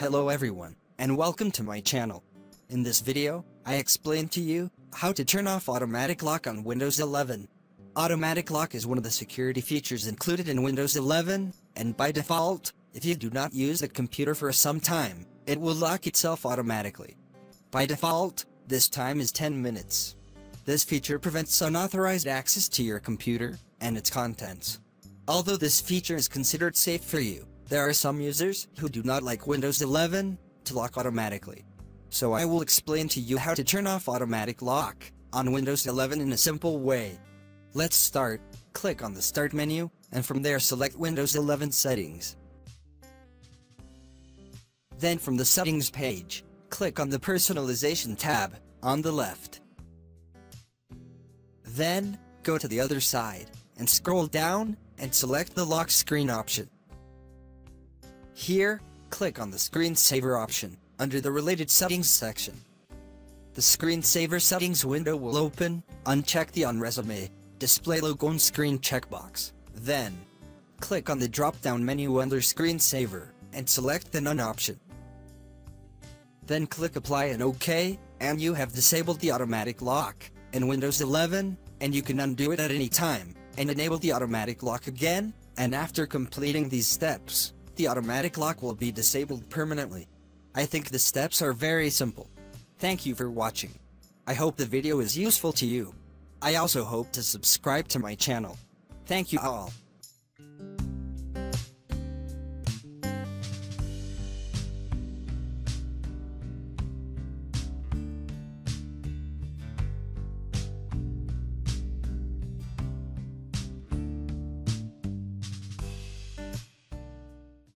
Hello everyone, and welcome to my channel. In this video, I explain to you how to turn off automatic lock on Windows 11. Automatic lock is one of the security features included in Windows 11, and by default, if you do not use the computer for some time, it will lock itself automatically. By default, this time is 10 minutes. This feature prevents unauthorized access to your computer and its contents. Although this feature is considered safe for you, there are some users who do not like Windows 11 to lock automatically. So I will explain to you how to turn off automatic lock on Windows 11 in a simple way. Let's start. Click on the Start menu, and from there select Windows 11 Settings. Then from the Settings page, click on the Personalization tab on the left. Then, go to the other side, and scroll down, and select the lock screen option. Here, click on the screensaver option, under the related settings section. The screensaver settings window will open, uncheck the on resume, display logon screen checkbox. Then, click on the drop-down menu under screensaver, and select the none option. Then click apply and OK, and you have disabled the automatic lock in Windows 11, and you can undo it at any time, and enable the automatic lock again, and after completing these steps, the automatic lock will be disabled permanently. I think the steps are very simple. Thank you for watching. I hope the video is useful to you. I also hope to subscribe to my channel. Thank you all.